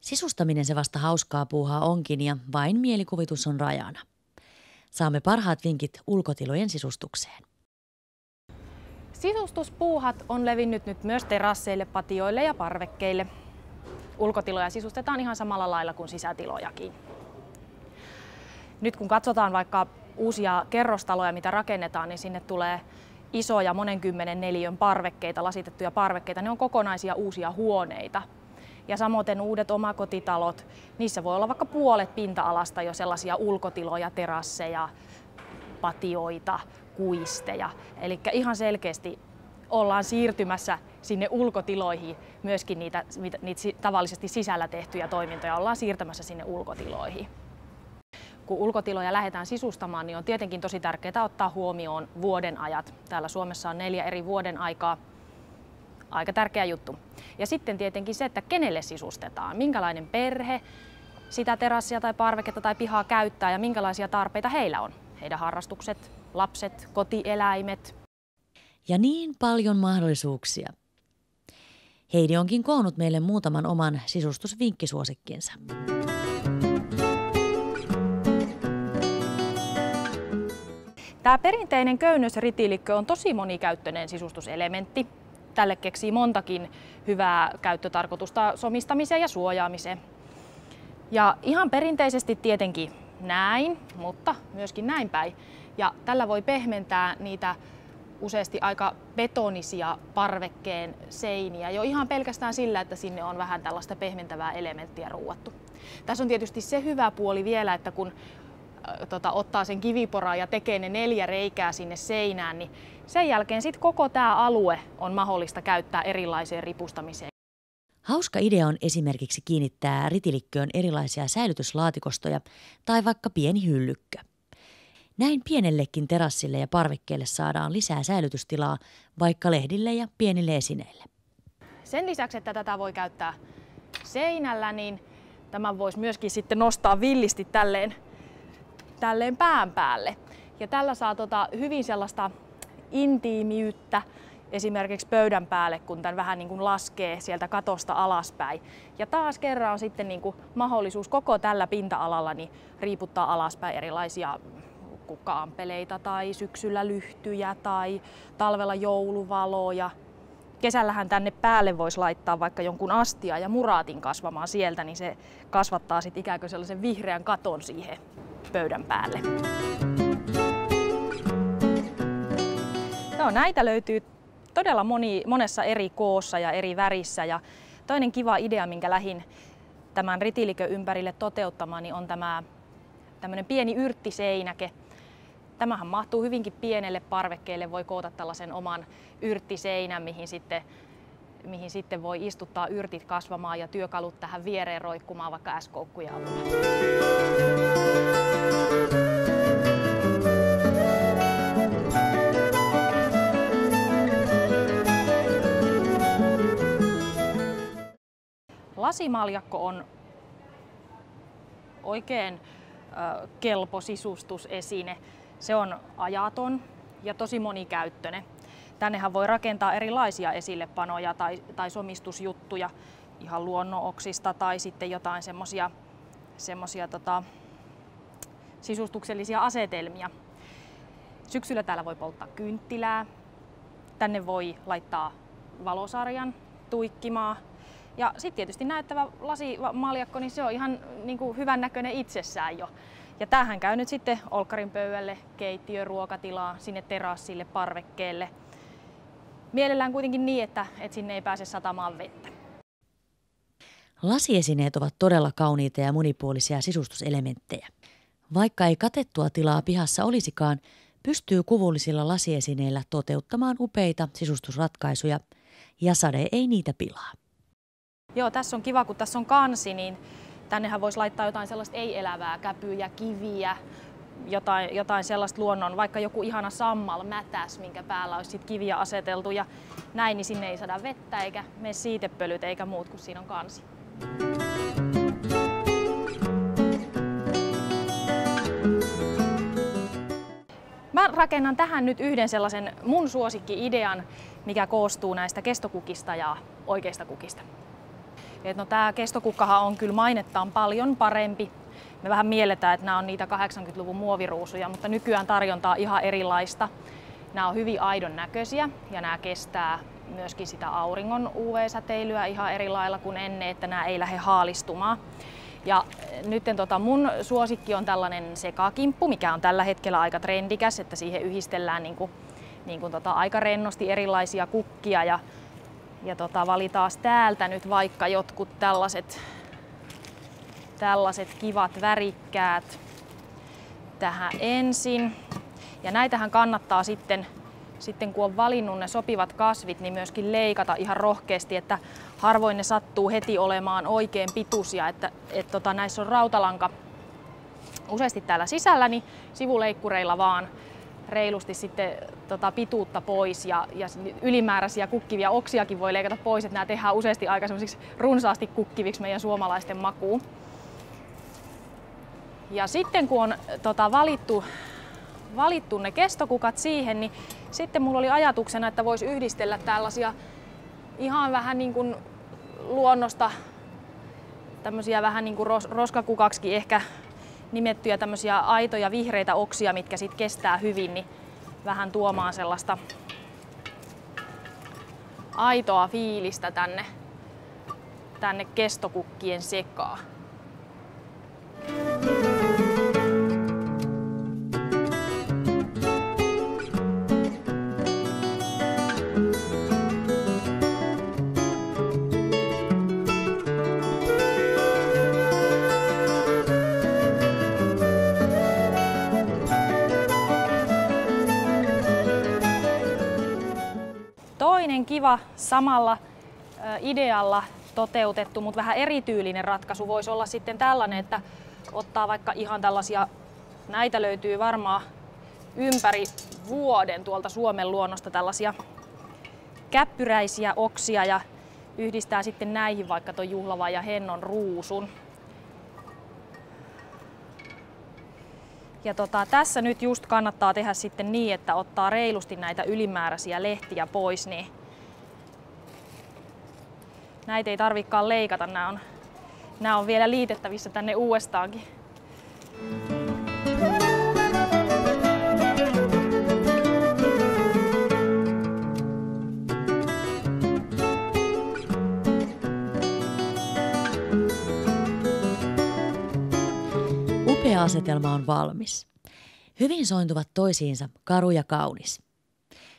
Sisustaminen se vasta hauskaa puuhaa onkin ja vain mielikuvitus on rajana. Saamme parhaat vinkit ulkotilojen sisustukseen. Sisustuspuuhat on levinnyt nyt myös terasseille, patioille ja parvekkeille. Ulkotiloja sisustetaan ihan samalla lailla kuin sisätilojakin. Nyt kun katsotaan vaikka uusia kerrostaloja, mitä rakennetaan, niin sinne tulee isoja monen kymmenen neliön parvekkeita, lasitettuja parvekkeita. Ne on kokonaisia uusia huoneita. Ja samoin uudet omakotitalot, niissä voi olla vaikka puolet pinta-alasta jo sellaisia ulkotiloja, terasseja, patioita, kuisteja. Eli ihan selkeästi ollaan siirtymässä sinne ulkotiloihin myöskin niitä, niitä tavallisesti sisällä tehtyjä toimintoja ollaan siirtämässä sinne ulkotiloihin. Kun ulkotiloja lähdetään sisustamaan, niin on tietenkin tosi tärkeää ottaa huomioon vuoden ajat. Täällä Suomessa on neljä eri vuoden aikaa. Aika tärkeä juttu. Ja sitten tietenkin se, että kenelle sisustetaan, minkälainen perhe sitä terassia tai parveketta tai pihaa käyttää ja minkälaisia tarpeita heillä on. Heidän harrastukset, lapset, kotieläimet. Ja niin paljon mahdollisuuksia. Heidi onkin koonnut meille muutaman oman sisustusvinkkisuosikkinsa. Tämä perinteinen köynnösritilikkö on tosi monikäyttöinen sisustuselementti. Tälle keksii montakin hyvää käyttötarkoitusta somistamiseen ja suojaamiseen. Ja ihan perinteisesti tietenkin näin, mutta myöskin näin päin. Ja tällä voi pehmentää niitä useasti aika betonisia parvekkeen seiniä jo ihan pelkästään sillä, että sinne on vähän tällaista pehmentävää elementtiä ruuattu. Tässä on tietysti se hyvä puoli vielä, että kun tota, ottaa sen kiviporaan ja tekee ne neljä reikää sinne seinään, niin sen jälkeen sitten koko tämä alue on mahdollista käyttää erilaiseen ripustamiseen. Hauska idea on esimerkiksi kiinnittää ritilikköön erilaisia säilytyslaatikostoja tai vaikka pieni hyllykkö. Näin pienellekin terassille ja parvekkeelle saadaan lisää säilytystilaa vaikka lehdille ja pienille esineille. Sen lisäksi, että tätä voi käyttää seinällä, niin tämän voisi myöskin sitten nostaa villisti tälleen, tälleen pään päälle. Ja tällä saa tota hyvin sellaista intiimiyttä esimerkiksi pöydän päälle, kun tämän vähän niin kuin laskee sieltä katosta alaspäin. Ja taas kerran on sitten niin kuin mahdollisuus koko tällä pinta-alalla niin riiputtaa alaspäin erilaisia kukka-ampeleita tai syksyllä lyhtyjä tai talvella jouluvaloja. Kesällähän tänne päälle voisi laittaa vaikka jonkun astia ja muraatin kasvamaan sieltä, niin se kasvattaa sitten ikään kuin sellaisen vihreän katon siihen pöydän päälle. No, näitä löytyy todella moni, monessa eri koossa ja eri värissä. Ja toinen kiva idea, minkä lähin tämän ritilikö ympärille toteuttamaan, niin on tämä tämmöinen pieni yrttiseinäke. Tämähän mahtuu hyvinkin pienelle parvekkeelle, voi koota tällaisen oman yrttiseinän, mihin sitten, mihin sitten voi istuttaa yrtit kasvamaan ja työkalut tähän viereen roikkumaan vaikka S-koukkuja Lasimaljakko on oikein kelpo sisustusesine. Se on ajaton ja tosi monikäyttöinen. Tännehän voi rakentaa erilaisia esillepanoja tai, tai somistusjuttuja ihan luonnonoksista tai sitten jotain semmosia, semmosia tota, sisustuksellisia asetelmia. Syksyllä täällä voi polttaa kynttilää. Tänne voi laittaa valosarjan tuikkimaa ja sitten tietysti näyttävä lasimaljakko, niin se on ihan niin kuin hyvän näköinen itsessään jo. Ja tähän käy nyt sitten olkkarin pöydälle, keittiö, ruokatilaa, sinne terassille, parvekkeelle. Mielellään kuitenkin niin, että, että sinne ei pääse satamaan vettä. Lasiesineet ovat todella kauniita ja monipuolisia sisustuselementtejä. Vaikka ei katettua tilaa pihassa olisikaan, pystyy kuvullisilla lasiesineillä toteuttamaan upeita sisustusratkaisuja ja sade ei niitä pilaa. Joo, tässä on kiva, kun tässä on kansi, niin tännehän voisi laittaa jotain sellaista ei-elävää, käpyjä, kiviä, jotain, jotain sellaista luonnon, vaikka joku ihana sammal mätäs, minkä päällä olisi sit kiviä aseteltu ja näin, niin sinne ei saada vettä eikä mene siitepölyt eikä muut, kun siinä on kansi. Mä rakennan tähän nyt yhden sellaisen mun suosikki-idean, mikä koostuu näistä kestokukista ja oikeista kukista. No, tämä kestokukkahan on kyllä mainettaan paljon parempi me vähän mielletään, että nämä on niitä 80-luvun muoviruusuja, mutta nykyään tarjontaa ihan erilaista. Nämä on hyvin aidon näköisiä ja nämä kestää myöskin sitä auringon UV-säteilyä ihan eri lailla kuin ennen, että nämä ei lähde haalistumaan. Ja nyt tota mun suosikki on tällainen sekakimppu, mikä on tällä hetkellä aika trendikäs, että siihen yhdistellään niin kuin, niin kuin tota aika rennosti erilaisia kukkia ja, ja tota valitaan täältä nyt vaikka jotkut tällaiset, tällaiset kivat värikkäät tähän ensin. Ja näitähän kannattaa sitten sitten kun on valinnut ne sopivat kasvit, niin myöskin leikata ihan rohkeasti, että harvoin ne sattuu heti olemaan oikein pituisia. Että, et tota, näissä on rautalanka useasti täällä sisällä, niin sivuleikkureilla vaan reilusti sitten tota, pituutta pois ja, ja ylimääräisiä kukkivia oksiakin voi leikata pois, että nämä tehdään useasti aika runsaasti kukkiviksi meidän suomalaisten makuun. Ja sitten kun on tota, valittu valittu ne kestokukat siihen, niin sitten mulla oli ajatuksena, että voisi yhdistellä tällaisia ihan vähän niin kuin luonnosta tämmöisiä vähän niin kuin ros, roskakukaksikin ehkä nimettyjä tämmöisiä aitoja vihreitä oksia, mitkä sit kestää hyvin, niin vähän tuomaan sellaista aitoa fiilistä tänne, tänne kestokukkien sekaan. Kiva samalla idealla toteutettu, mutta vähän erityylinen ratkaisu voisi olla sitten tällainen, että ottaa vaikka ihan tällaisia, näitä löytyy varmaan ympäri vuoden tuolta Suomen luonnosta tällaisia käppyräisiä oksia ja yhdistää sitten näihin vaikka tuon juhlavan ja hennon ruusun. Ja tota, tässä nyt just kannattaa tehdä sitten niin, että ottaa reilusti näitä ylimääräisiä lehtiä pois, niin näitä ei tarvikaan leikata, nämä on, nämä on vielä liitettävissä tänne uudestaankin. Upea asetelma on valmis. Hyvin sointuvat toisiinsa karu ja kaunis.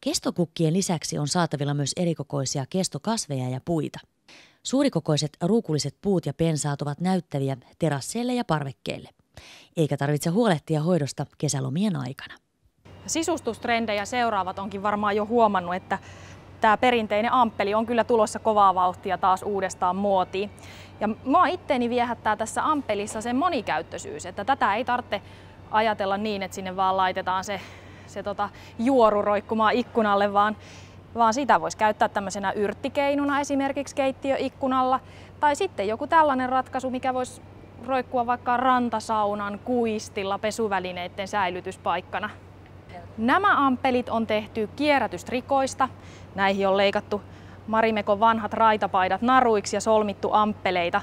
Kestokukkien lisäksi on saatavilla myös erikokoisia kestokasveja ja puita. Suurikokoiset ruukulliset puut ja pensaat ovat näyttäviä terasseille ja parvekkeille. Eikä tarvitse huolehtia hoidosta kesälomien aikana. Sisustustrendejä seuraavat onkin varmaan jo huomannut, että tämä perinteinen amppeli on kyllä tulossa kovaa vauhtia taas uudestaan muotiin. Ja mua itteeni viehättää tässä ampelissa se monikäyttöisyys, että tätä ei tarvitse ajatella niin, että sinne vaan laitetaan se, se tota juoru roikkumaan ikkunalle, vaan vaan sitä voisi käyttää tämmöisenä yrttikeinuna esimerkiksi keittiöikkunalla. Tai sitten joku tällainen ratkaisu, mikä voisi roikkua vaikka rantasaunan kuistilla pesuvälineiden säilytyspaikkana. Nämä ampelit on tehty kierrätystrikoista. Näihin on leikattu Marimekon vanhat raitapaidat naruiksi ja solmittu amppeleita.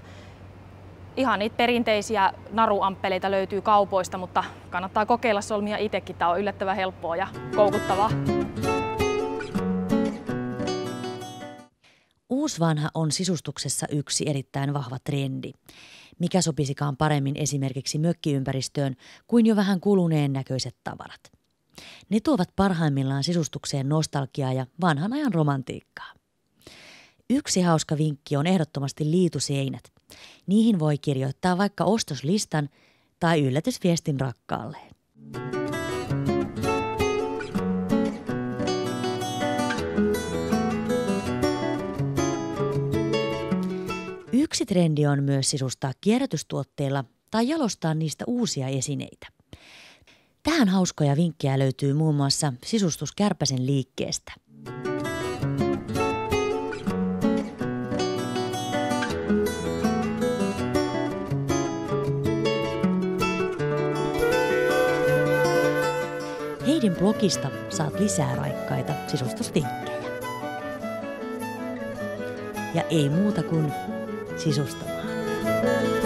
Ihan niitä perinteisiä naruamppeleita löytyy kaupoista, mutta kannattaa kokeilla solmia itsekin. Tämä on yllättävän helppoa ja koukuttavaa. Uusvanha on sisustuksessa yksi erittäin vahva trendi. Mikä sopisikaan paremmin esimerkiksi mökkiympäristöön kuin jo vähän kuluneen näköiset tavarat. Ne tuovat parhaimmillaan sisustukseen nostalgiaa ja vanhan ajan romantiikkaa. Yksi hauska vinkki on ehdottomasti liituseinät. Niihin voi kirjoittaa vaikka ostoslistan tai yllätysviestin rakkaalleen. Trendi on myös sisustaa kierrätystuotteilla tai jalostaa niistä uusia esineitä. Tähän hauskoja vinkkejä löytyy muun muassa sisustuskärpäsen liikkeestä. Ridin blogista saat lisää raikkaita sisustustinkkejä. Ja ei muuta kuin sisustamaan.